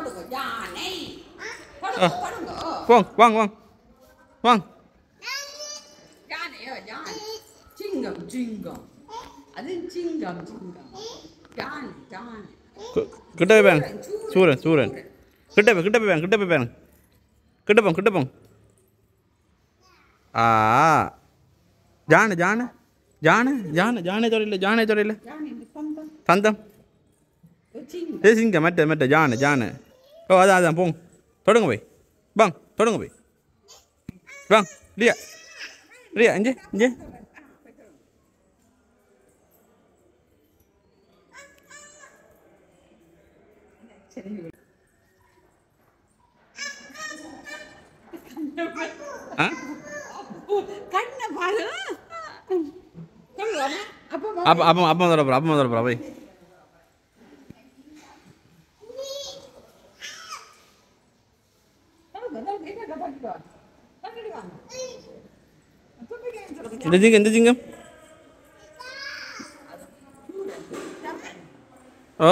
படுங்க. யானை படுங்க படுங்க. போங்க வாங்க வாங்க. வாங்க. யானையோ யானை சிங்கம் சிங்கம். அது சிங்கம் சிங்கம். யானை யானை கிட்ட போய் பாருங்க. சூரன் சூரன் கிட்ட போய் கிட்ட போய் பாருங்க கிட்ட போய் பாருங்க. கிட்ட போங்க கிட்ட போங்க. ஆ. ஜானு ஜானு. ஜானு ஜானு ஜானே தொடையில ஜானே இந்த தந்தம். சிங்க மெட்ட மெட்ட ஜானு ஜானு. ஓ அதான் அதான் போங்க. தொடங்க போய். வாங்க தொடங்க போய். வாங்க லியா லியா இங்கே இங்கே. அப்போ அப்போ அப்போ போகிறா அப்போ போகிறா போய். இந்த சிங்கம் இந்த சிங்கம் ஓ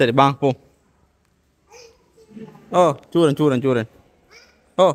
சரி வா போ ஓ சூரன் சூரன் சூரன் ஓ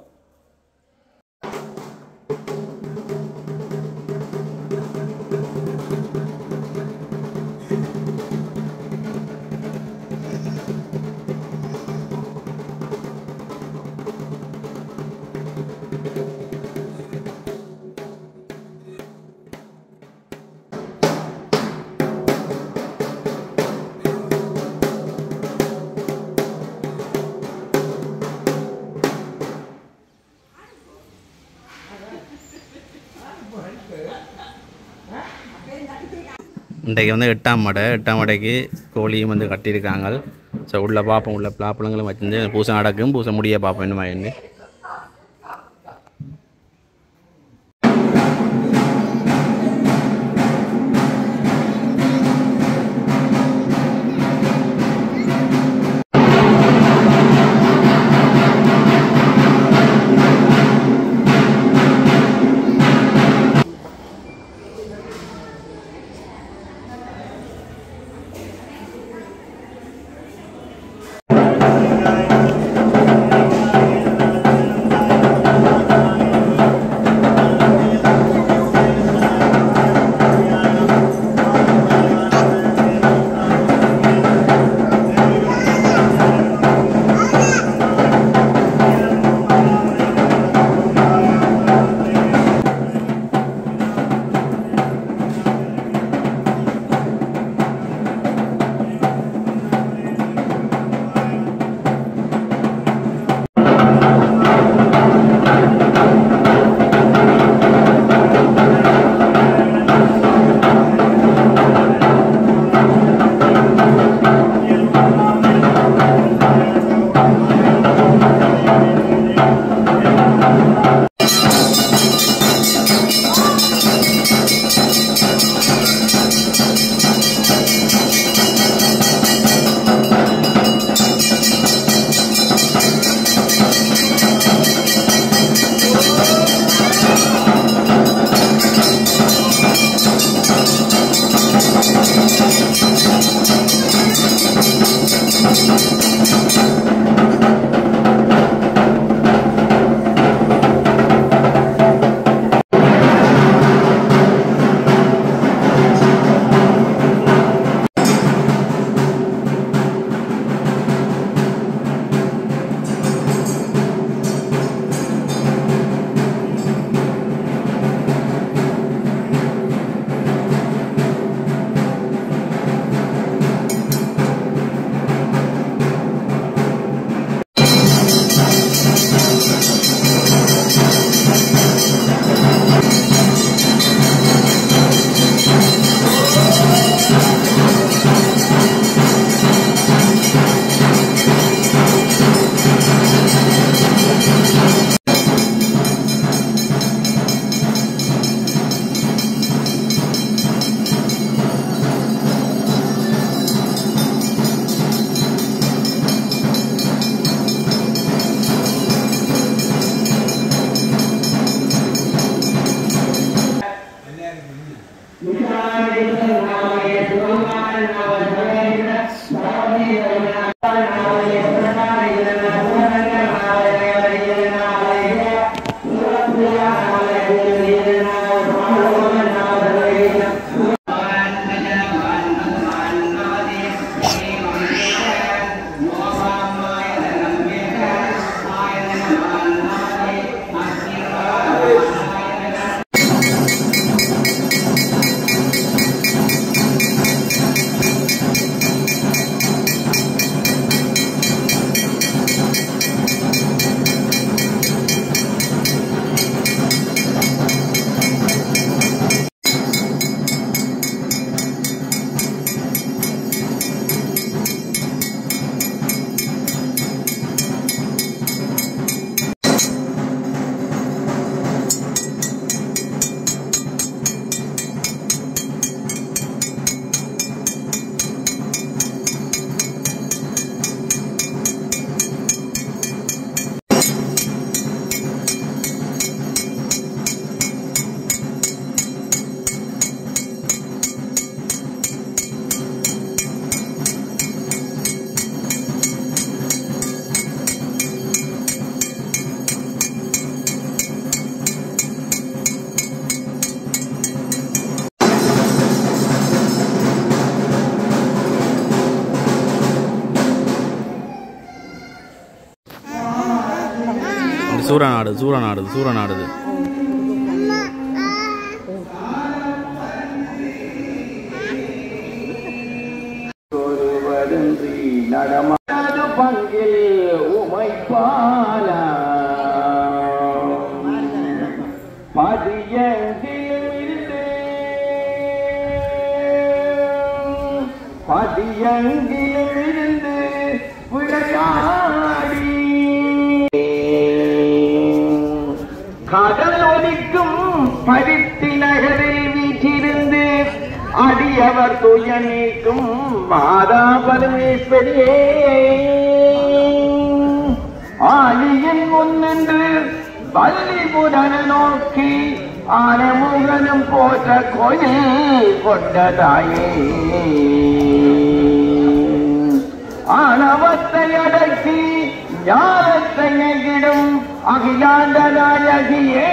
இன்றைக்கு வந்து எட்டாம் மடை. எட்டாம் மடைக்கு கோழியும் வந்து கட்டியிருக்காங்க. ஸோ உள்ள பார்ப்போம் உள்ள பிளாப்பழங்களும் வச்சிருந்து பூசை நடக்கும். பூசை முடிய பார்ப்போம் என்ன சூரன் ஆடுது சூரன் ஆடுது சூரன் ஆடுது ஒருவரின்றி நடமாடு பங்கில் உமைப்பால பதியங்கிலும் இருந்து பதியங்கிலும் இருந்து പരിത്തിലഹരിൽ വീറ്റിരുന്ന് അടിയവർ തുയനീക്കും മാതാ പരമേശ്വരിയേ ആലിയൻ മുന്നിട്ട് വല്ലിപുരനെ നോക്കി ആനമുഖനും പോറ്റ കൊനെ കൊണ്ടതായേ. ആണവത്തയടക്കി ഞാനത്തങ്ങിടും അഖിലാണ്ടനായകിയേ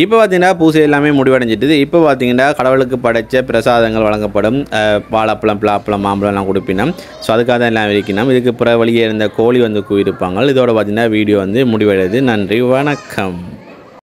இப்போ பார்த்தீங்கன்னா பூசை எல்லாமே முடிவடைஞ்சிட்டு இப்போ பார்த்தீங்கன்னா கடவுளுக்கு படைச்ச பிரசாதங்கள் வழங்கப்படும். பாலப்பழம் பிளாப்பழம் மாம்பழம்லாம் கொடுப்பினோம். ஸோ அதுக்காக தான் எல்லாம் இருக்கணும் இதுக்கு பிற வழியே இருந்த கோழி வந்து கூயிருப்பாங்க இதோட பார்த்தீங்கன்னா வீடியோ வந்து முடிவடையுது. நன்றி வணக்கம்.